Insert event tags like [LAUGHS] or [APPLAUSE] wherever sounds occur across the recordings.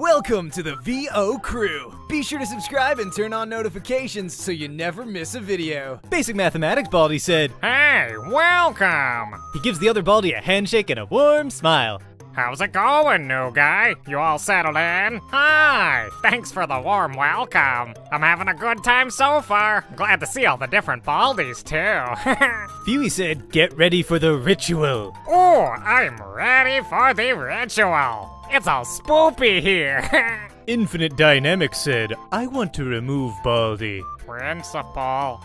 Welcome to the VO crew. Be sure to subscribe and turn on notifications so you never miss a video. Basic mathematics, Baldi said. Hey, welcome! He gives the other Baldi a handshake and a warm smile. How's it going, new guy? You all settled in? Hi! Thanks for the warm welcome. I'm having a good time so far. Glad to see all the different Baldis, too. [LAUGHS] Phoebe said, Get ready for the ritual. oh, I'm ready for the ritual. It's all spoopy here. [LAUGHS] Infinite Dynamics said, I want to remove Baldi. Principal,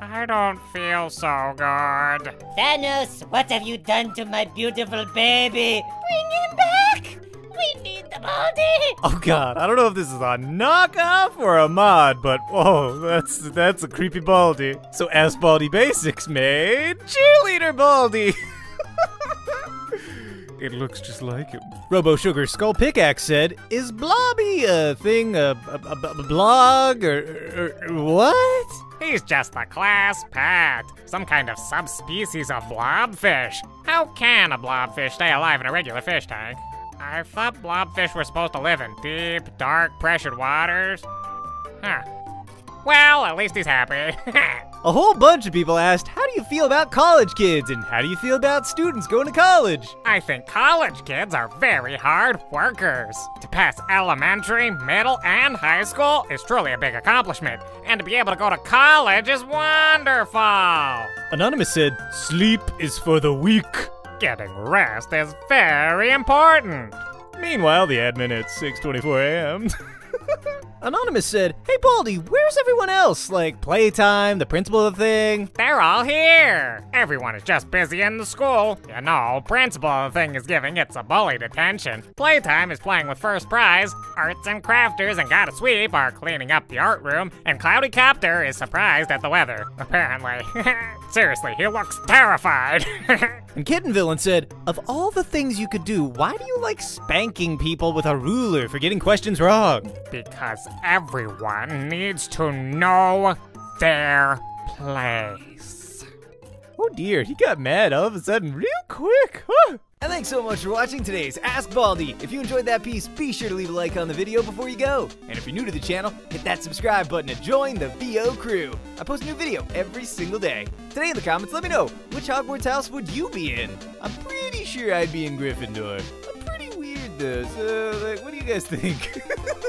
I don't feel so good. Thanos, what have you done to my beautiful baby? Bring him back! We need the Baldi! Oh god, I don't know if this is a knockoff or a mod, but oh, that's that's a creepy Baldi. So Ask Baldi Basics made Cheerleader Baldi. [LAUGHS] it looks just like him. Robo Sugar Skull Pickaxe said, "Is Blobby a thing, a, a, a- a blog, or, or, or what?" He's just a class pet, some kind of subspecies of blobfish. How can a blobfish stay alive in a regular fish tank? I thought blobfish were supposed to live in deep, dark, pressured waters. Huh. Well, at least he's happy. [LAUGHS] A whole bunch of people asked, "How do you feel about college kids, and how do you feel about students going to college?" I think college kids are very hard workers. To pass elementary, middle, and high school is truly a big accomplishment, and to be able to go to college is wonderful. Anonymous said, "Sleep is for the weak." Getting rest is very important. Meanwhile, the admin at 6:24 a.m. [LAUGHS] Anonymous said, "Hey Baldi, where's everyone else? Like playtime, the principal of the thing." They're all here. Everyone is just busy in the school. You know, principal of the thing is giving its a bully detention. Playtime is playing with first prize. Arts and crafters and Gotta Sweep are cleaning up the art room. And Cloudy Copter is surprised at the weather, [LAUGHS] apparently. [LAUGHS] Seriously, he looks terrified. [LAUGHS] And Kitten Villain said, "Of all the things you could do, why do you like spanking people with a ruler for getting questions wrong?" because everyone needs to know their place. Oh dear, he got mad all of a sudden real quick. Huh. And thanks so much for watching today's Ask Baldi. If you enjoyed that piece, be sure to leave a like on the video before you go. And if you're new to the channel, hit that subscribe button to join the VO crew. I post a new video every single day. Today in the comments, let me know, which Hogwarts house would you be in? I'm pretty sure I'd be in Gryffindor. I'm pretty weird though, so like, what do you guys think? [LAUGHS]